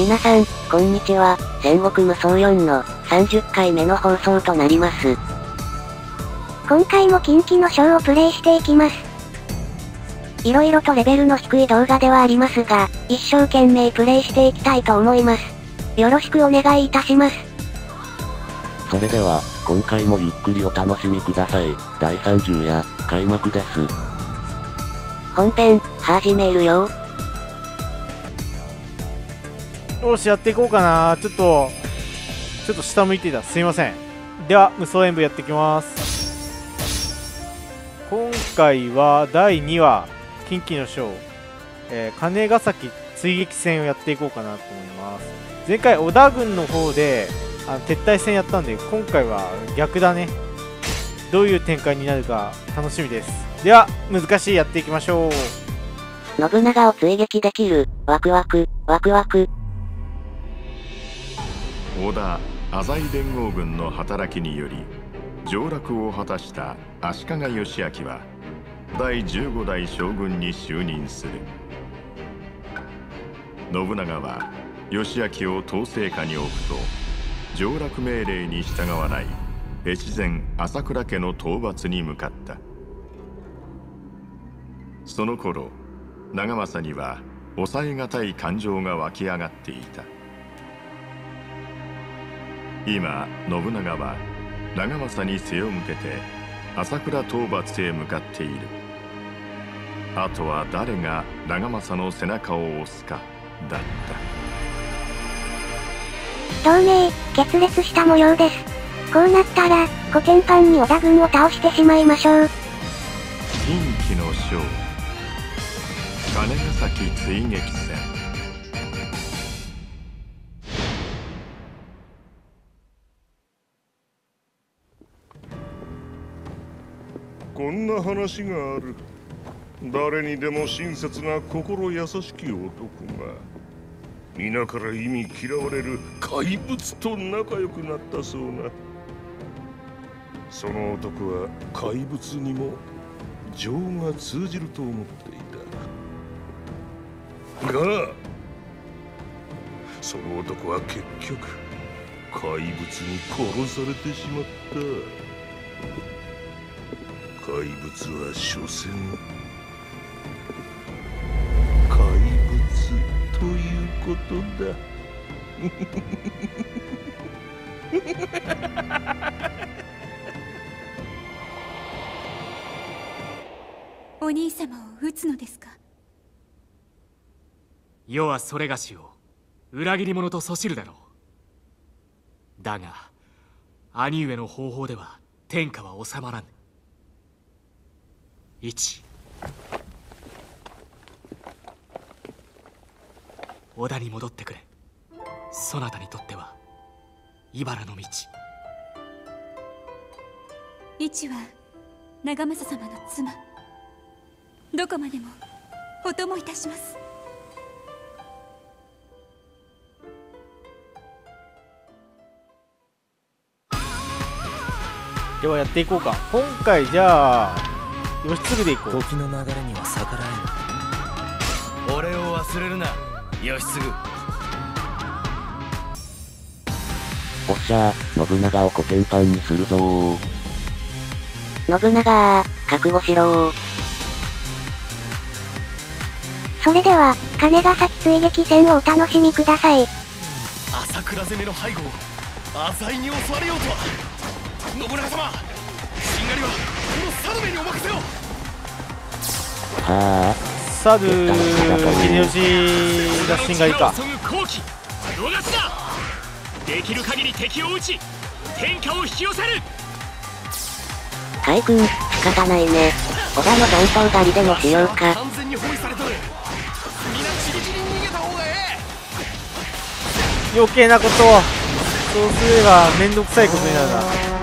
皆さん、こんにちは。戦国無双4の30回目の放送となります。今回も近畿のショーをプレイしていきます。色々とレベルの低い動画ではありますが、一生懸命プレイしていきたいと思います。よろしくお願いいたします。それでは、今回もゆっくりお楽しみください。第30夜、開幕です。本編、始めるよ。よし、やっていこうかな。ちょっと、ちょっと下向いてた。すいません。では、無双演舞やっていきます。今回は第2話、近畿の章、えー、金ヶ崎追撃戦をやっていこうかなと思います。前回、織田軍の方で、あの撤退戦やったんで、今回は逆だね。どういう展開になるか楽しみです。では、難しいやっていきましょう。信長を追撃できる、ワクワク、ワクワク。織田浅井連合軍の働きにより上洛を果たした足利義昭は第15代将軍に就任する。信長は義昭を統制下に置くと上洛命令に従わない越前朝倉家の討伐に向かった。その頃長政には抑えがたい感情が湧き上がっていた。今信長は長政に背を向けて朝倉討伐へ向かっている。あとは誰が長政の背中を押すかだった。同盟決裂した模様です。こうなったら古典版に織田軍を倒してしまいましょう。近畿の将金ヶ崎追撃こんな話がある。誰にでも親切な心優しき男が皆から意味嫌われる怪物と仲良くなったそうな。その男は怪物にも情が通じると思っていた。がその男は結局怪物に殺されてしまった。怪物は所詮怪物ということだ。お兄様を撃つのですか？世はそれがしを裏切り者とそしるだろう。だが兄上の方法では天下は収まらぬ1織田に戻ってくれ。そなたにとっては茨の道。一は長政様の妻。どこまでもお供いたします。ではやっていこうか。今回じゃあ義継で行こう。時の流れには逆らえぬ。俺を忘れるな。義継おっしゃ信長をコテンパンにするぞ信長覚悟しろそれでは金ヶ崎追撃戦をお楽しみください。朝倉攻めの背後を浅井に襲われようとは。信長様はサルメにお任せを。はあサル秀吉がしんがりか。できる限り敵を撃ち天下を引き寄せる。海軍仕方ないね。織田の残党狩りでもしようか。完全に包囲されとる。みんなちびちび逃げた方がええ。余計なことを。そうすればめんどくさいことになるな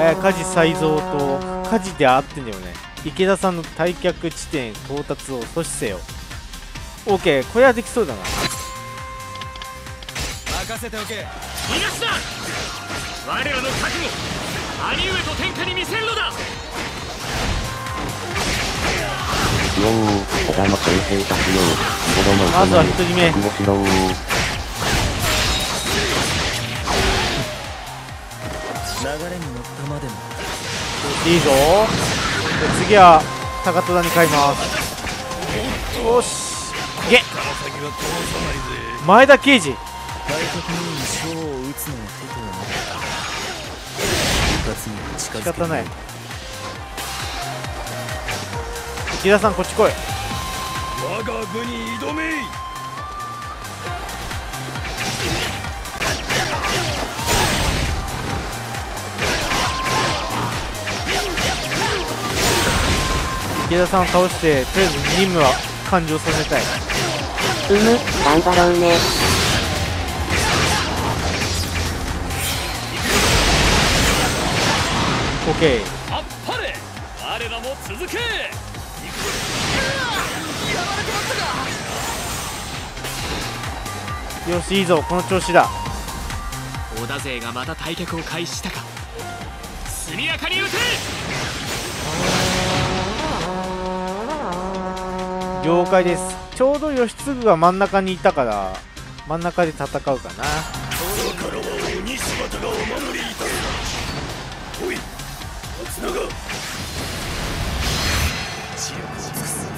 えー、梶才蔵と梶であってんだよね。池田さんの退却地点到達を阻止せよ。OK これはできそうだな。任せておけ。逃がすな。我らの覚悟。兄上と天下に見せるのだ。まずは一人目れに乗ったまでもいいぞ。で次は高戸田に買います。よし。いけ。先は通さないぜ前田刑事対角に将を撃つのは手とはなかった仕方ない。池田さんこっち来い。我が軍に挑め池田さんを倒してとりあえず任務は完了させたい。うむ、頑張ろうね。OK あっぱれ。我らも続け。よしいいぞこの調子だ。織田勢がまた退却を開始したか。速やかに撃て了解です。ちょうど義継が真ん中にいたから真ん中で戦うかな。すおい松永知力を尽くす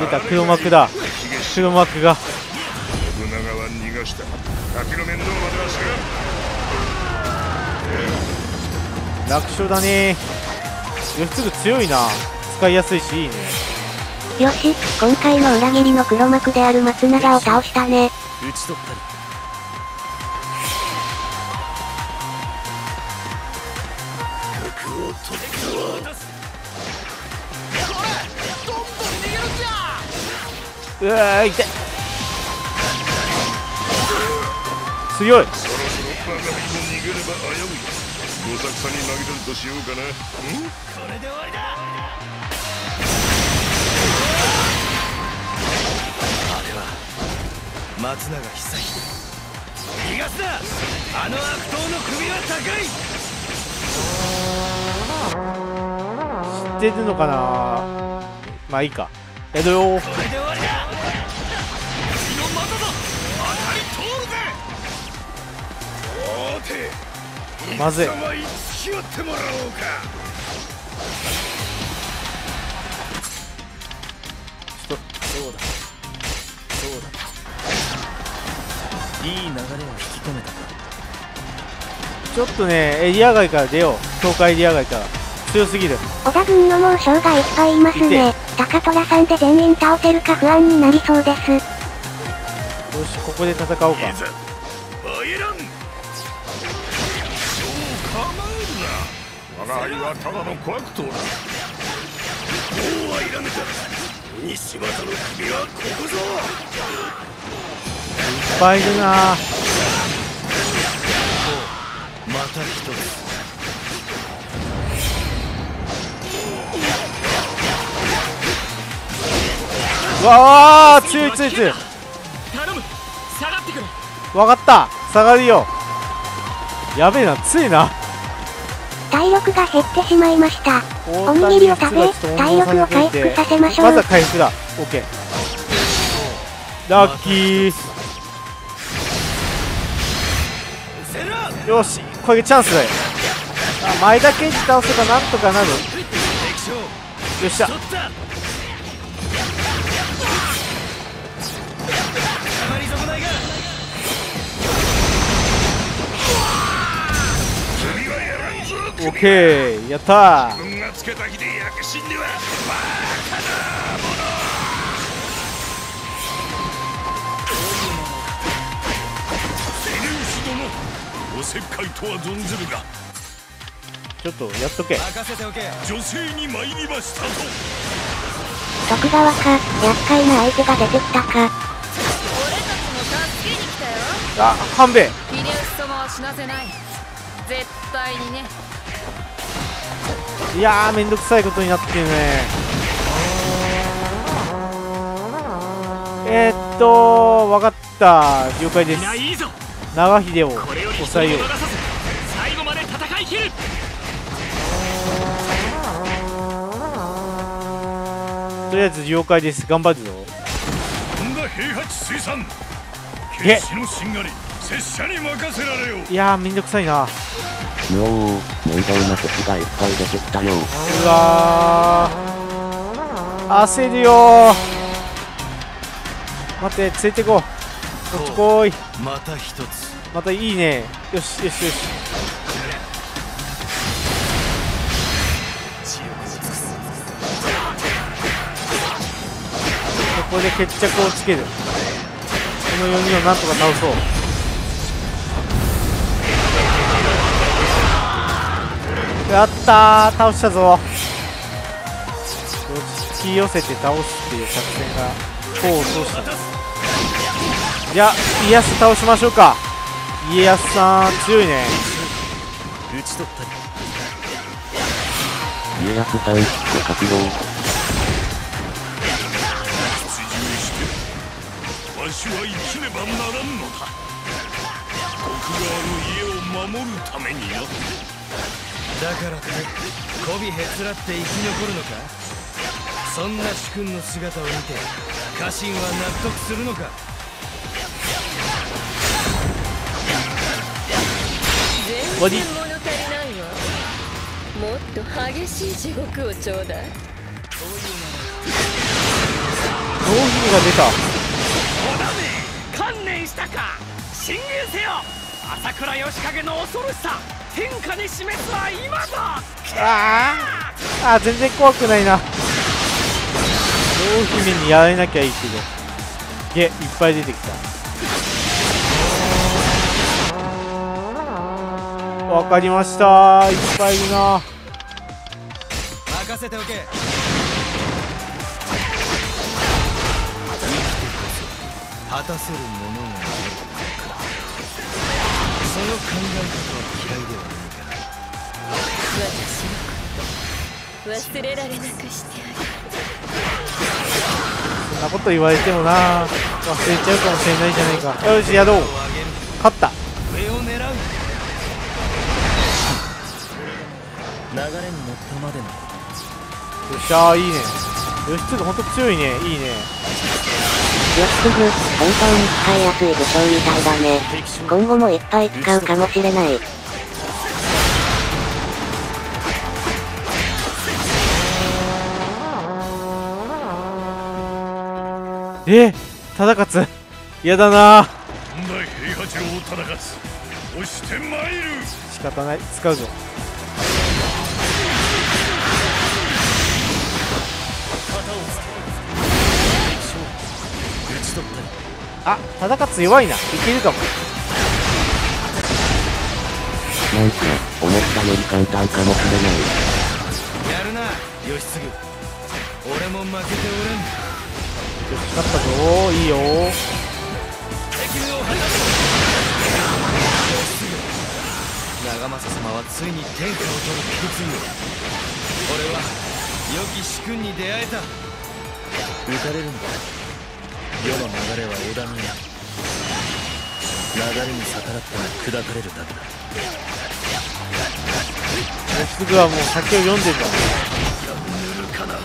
出た黒幕だ。黒幕が。信長は逃がした滝の面倒までは知らん楽勝だね。義継強いな。使いやすいしいいね。よし、今回も裏切りの黒幕である松永を倒したね。打ち取ったうわー痛い。強いどさくさに投げるとしようかな。うん。これで終わりだ。あれは松永久秀。逃がすなあの悪党の首は高い。知ってるのかな。まあいいか。江戸よまずい。様に付き合ってもらおうか。ちょっそうだ。そうだ。いい流れを引き込めたか。ちょっとねエリア外から出よう。東海エリア外から。強すぎる。織田軍の猛将がいっぱいいますね。高虎さんで全員倒せるか不安になりそうです。よしここで戦おうかえるな我が輩はただの小悪党だそうはいらぬか鬼柴田の首はここぞいっぱいいるな。また一つわあ強い強い強い。頼む下がってくれわかった。下がるよ。やべえな強いな。体力が減ってしまいました。おにぎりを食べ、体力を回復させましょう。まず。は回復だ。オッケーラッキーよしこれチャンスだよ。前田健二倒せばなんとかなる。よっしゃ。オッケーやったー自分がつけた火で焼け死んではバカなものおせっかいとは存ずるがちょっとやっとけ任せておけ女性に参りましたと徳川か、厄介な相手が出てきたか。俺たちも助けに来たよあ半兵衛秀吉様は死なせない絶対にねいやーめんどくさいことになってるね。えー、っと分かった。了解です。長秀を抑えよう。とりあえず了解です。頑張るぞ。本田平八水産。決死のしんがり。拙者に任せられよ。いやーめんどくさいな。むおー、面倒な敵がいっぱい出てきたよ。うわー。焦るよー。待って連れてこう。こっち来い。また一つ。またいいね。よしよしよし。ここで決着をつける。この4人をなんとか倒そうやった。ー倒したぞ。引き寄せて倒すっていう作戦が功を奏した。じゃあ家康倒しましょうか。家康さん強いね。打ち取った家康さん、ご活動。追従してわしは生きねばならんのだ徳川の家を。守るためになからって媚びへつらって生き残るのか？そんな主君の姿を見て家臣は納得するのか？全然物足りないわもっと激しい地獄をちょうだい。濃姫が出た。観念したか！進言せよ！朝倉義景の恐ろしさ天下に示すは今だ。あー。あー全然怖くないな。濃姫にやられなきゃいいけど。げいっぱい出てきた。わかりました。いっぱいいるな。任せておけ。果たせるものの考え方は嫌いではないが私のこと忘れられなくしてあげる。そんなこと言われてもな。忘れちゃうかもしれないじゃないか。よしやろう。勝った。上を狙う流れに乗ったまでの。よっしゃーいいね義経ほんと強いね。いいね。よしすぐ、本当に使いやすい武将みたいだね。今後もいっぱい使うかもしれない。え忠勝やだな。本田平八郎忠勝押してまいる。仕方ない。使うぞあ忠勝弱いな。いけるかも。なんか、思ったより簡単かもしれない。やるな義継俺も負けておれん。よし勝ったぞいいよ。責務を果たす義継長政様はついに天下を取る決意を。俺は良き主君に出会えた。打たれるんだ世の流れは織田にある。流れに逆らったら砕かれるだけだ。すぐはもう先を読んでんだぬるかなこ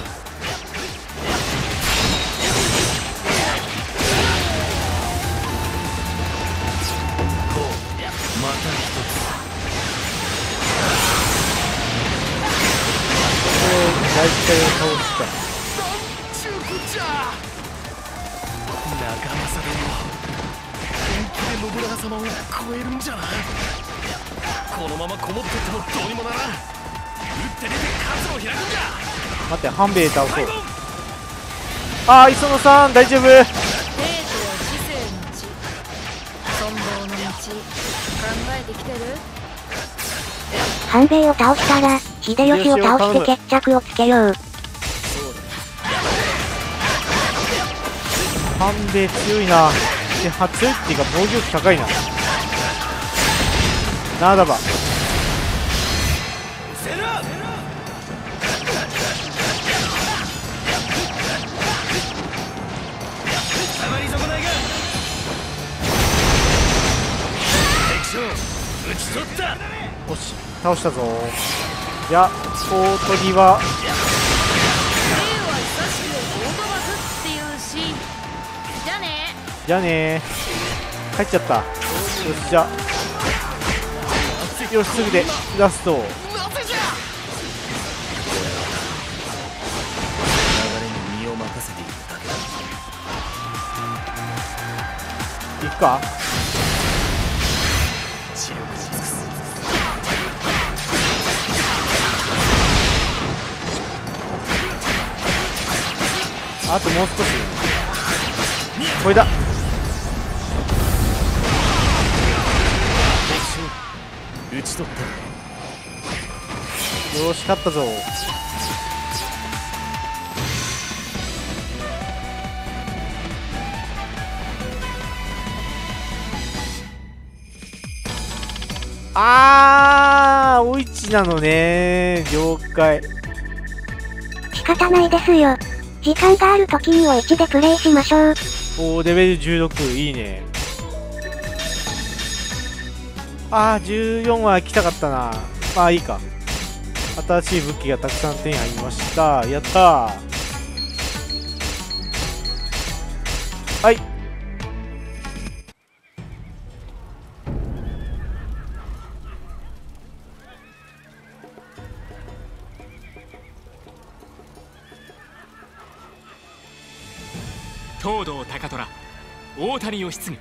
うまた一つ。大体超えるんじゃなこのままこもっててもどうにもならん。打って出て数を開くんじゃ待って半兵衛倒そうあー磯野さん大丈夫平時は知性の道存亡の道考えてきてる半兵衛を倒したら、秀吉を倒して決着をつけよう。半兵衛強いなでは強いっていうか防御力高いなならば。よし倒したぞ。いや大鳥は。じゃね帰っちゃった。よっしゃよしすぐでラスト流れに身を。任せているだけだ行くか？知力尽くすあともう少し。これだ。打ち取った。よし勝ったぞ。あーおいちなのね。了解仕方ないですよ。時間がある時には1でプレイしましょう。おおレベル16いいねあー14は来たかったな。まあいいか。新しい武器がたくさん手に入りました。やったー。はい。東堂高虎大谷義継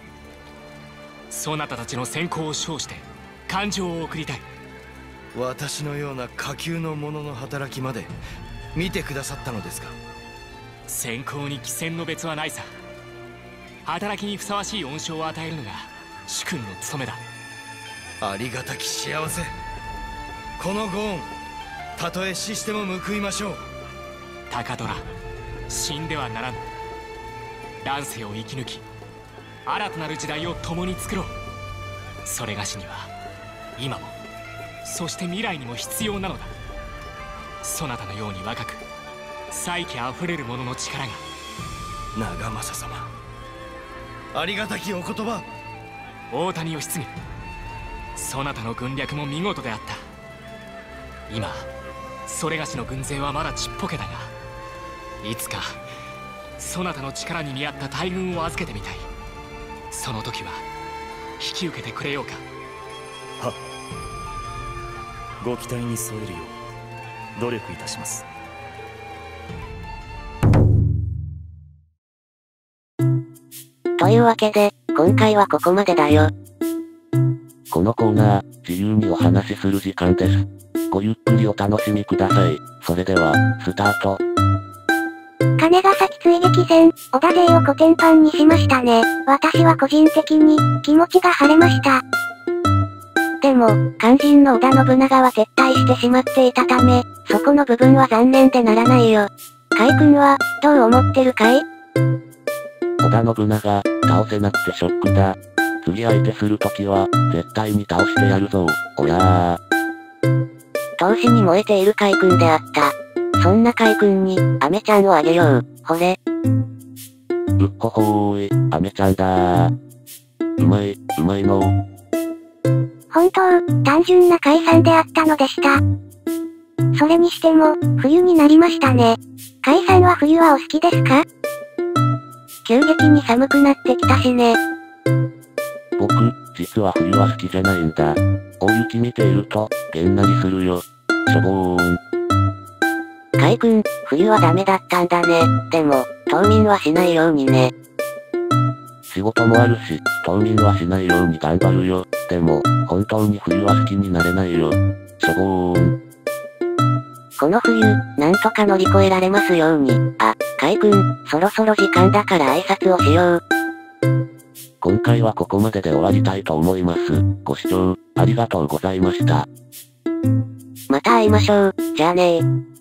そなたたちの先行を称して感情を送りたい。私のような下級の者の働きまで見てくださったのですか？先行に貴賤の別はないさ。働きにふさわしい恩賞を与えるのが主君の務めだ。ありがたき幸せ。このご恩たとえ死しても報いましょう。高虎死んではならぬ。乱世を生き抜き新たなる時代を共に作ろう。それがしには今もそして未来にも必要なのだ。そなたのように若く才気あふれる者の力が長政様。ありがたきお言葉。大谷義継そなたの軍略も見事であった。今それがしの軍勢はまだちっぽけだがいつかそなたの力に見合った大軍を預けてみたいその時は引き受けてくれようかはご期待に添えるよう努力いたしますというわけで、今回はここまでだよ。このコーナー、自由にお話しする時間です。ごゆっくりお楽しみください。それでは、スタート。金ヶ崎追撃戦、小田勢をコテンパンにしましたね。私は個人的に、気持ちが晴れました。でも、肝心の織田信長は撤退してしまっていたため、そこの部分は残念でならないよ。カイ君は、どう思ってるかい？織田信長、倒せなくてショックだ。次相手するときは、絶対に倒してやるぞ。おやー。闘志に燃えているカイ君であった。そんなカイ君に、アメちゃんをあげよう。ほれ。うっほほーい、アメちゃんだー。うまい、うまいの本当、単純な解散であったのでした。それにしても、冬になりましたね。解散は冬はお好きですか？急激に寒くなってきたしね。僕、実は冬は好きじゃないんだ。大雪見ていると、げんなりするよ。しょぼーん。カイ君、冬はダメだったんだね。でも、冬眠はしないようにね。仕事もあるし、冬眠はしないように頑張るよ。でも、本当に冬は好きになれないよ。しょぼーん。この冬、なんとか乗り越えられますように。あ、カイ君、そろそろ時間だから挨拶をしよう。今回はここまでで終わりたいと思います。ご視聴、ありがとうございました。また会いましょう。じゃあねー。